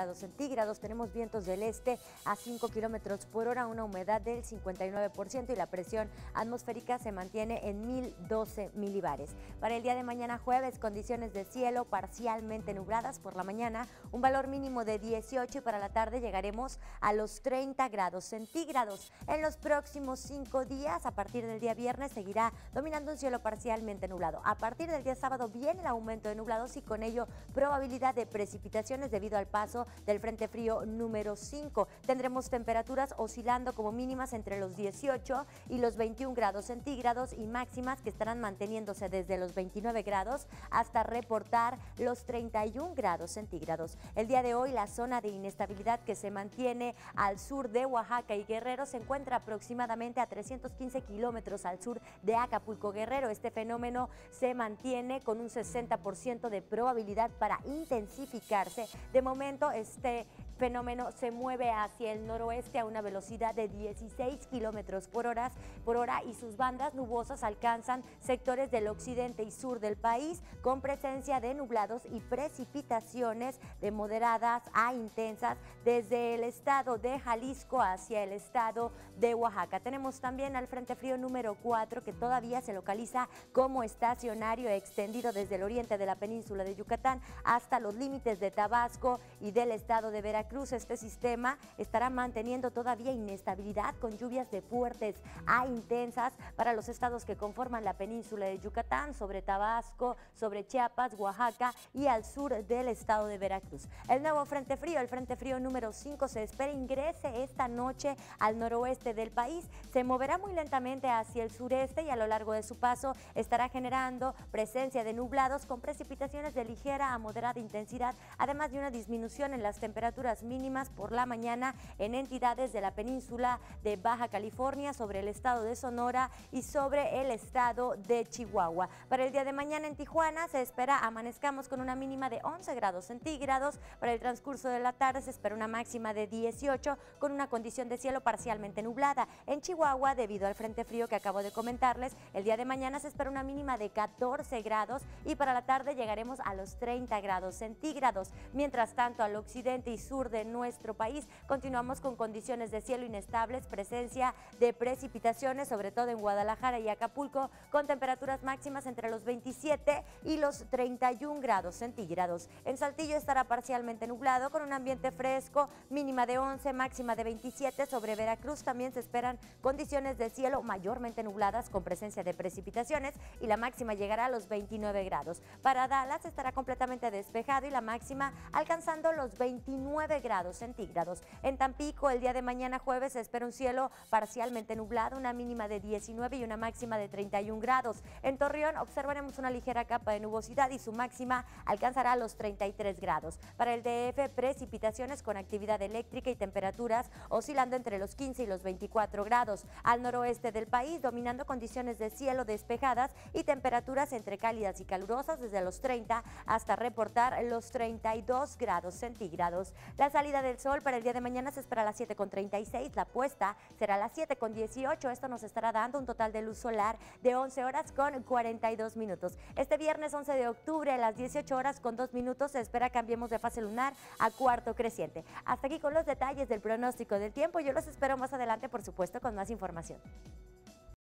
grados centígrados, tenemos vientos del este a 5 kilómetros por hora, una humedad del 59% y la presión atmosférica se mantiene en 1012 milibares. Para el día de mañana jueves, condiciones de cielo parcialmente nubladas por la mañana, un valor mínimo de 18 y para la tarde llegaremos a los 30 grados centígrados. En los próximos cinco días, a partir del día viernes, seguirá dominando un cielo parcialmente nublado. A partir del día sábado viene el aumento de nublados y con ello probabilidad de precipitaciones debido al paso del Frente Frío número 5. Tendremos temperaturas oscilando como mínimas entre los 18 y los 21 grados centígrados y máximas que estarán manteniéndose desde los 29 grados hasta reportar los 31 grados centígrados. El día de hoy la zona de inestabilidad que se mantiene al sur de Oaxaca y Guerrero se encuentra aproximadamente a 315 kilómetros al sur de Acapulco Guerrero. Este fenómeno se mantiene con un 60% de probabilidad para intensificarse. De momento, este fenómeno se mueve hacia el noroeste a una velocidad de 16 kilómetros por hora, por hora y sus bandas nubosas alcanzan sectores del occidente y sur del país con presencia de nublados y precipitaciones de moderadas a intensas desde el estado de Jalisco hacia el estado de Oaxaca. Tenemos también al Frente Frío número 4 que todavía se localiza como estacionario extendido desde el oriente de la península de Yucatán hasta los límites de Tabasco y del estado de Veracruz Cruz, este sistema estará manteniendo todavía inestabilidad con lluvias de fuertes a intensas para los estados que conforman la península de Yucatán, sobre Tabasco, sobre Chiapas, Oaxaca y al sur del estado de Veracruz. El nuevo Frente Frío, el Frente Frío número 5, se espera ingrese esta noche al noroeste del país. Se moverá muy lentamente hacia el sureste y a lo largo de su paso estará generando presencia de nublados con precipitaciones de ligera a moderada intensidad, además de una disminución en las temperaturas mínimas por la mañana en entidades de la península de Baja California, sobre el estado de Sonora y sobre el estado de Chihuahua. Para el día de mañana en Tijuana se espera amanezcamos con una mínima de 11 grados centígrados. Para el transcurso de la tarde se espera una máxima de 18 con una condición de cielo parcialmente nublada. En Chihuahua, debido al frente frío que acabo de comentarles, el día de mañana se espera una mínima de 14 grados y para la tarde llegaremos a los 30 grados centígrados. Mientras tanto, al occidente y sur de nuestro país. Continuamos con condiciones de cielo inestables, presencia de precipitaciones, sobre todo en Guadalajara y Acapulco, con temperaturas máximas entre los 27 y los 31 grados centígrados. En Saltillo estará parcialmente nublado con un ambiente fresco, mínima de 11, máxima de 27. Sobre Veracruz también se esperan condiciones de cielo mayormente nubladas con presencia de precipitaciones y la máxima llegará a los 29 grados. Para Dallas estará completamente despejado y la máxima alcanzando los 29 grados centígrados. En Tampico, el día de mañana jueves, se espera un cielo parcialmente nublado, una mínima de 19 y una máxima de 31 grados. En Torreón observaremos una ligera capa de nubosidad y su máxima alcanzará los 33 grados. Para el DF, precipitaciones con actividad eléctrica y temperaturas oscilando entre los 15 y los 24 grados. Al noroeste del país, dominando condiciones de cielo despejadas y temperaturas entre cálidas y calurosas desde los 30 hasta reportar los 32 grados centígrados. La salida del sol para el día de mañana se espera a las 7.36, la puesta será a las 7.18. Esto nos estará dando un total de luz solar de 11 horas con 42 minutos. Este viernes 11 de octubre a las 18 horas con 2 minutos se espera cambiemos de fase lunar a cuarto creciente. Hasta aquí con los detalles del pronóstico del tiempo. Yo los espero más adelante, por supuesto, con más información.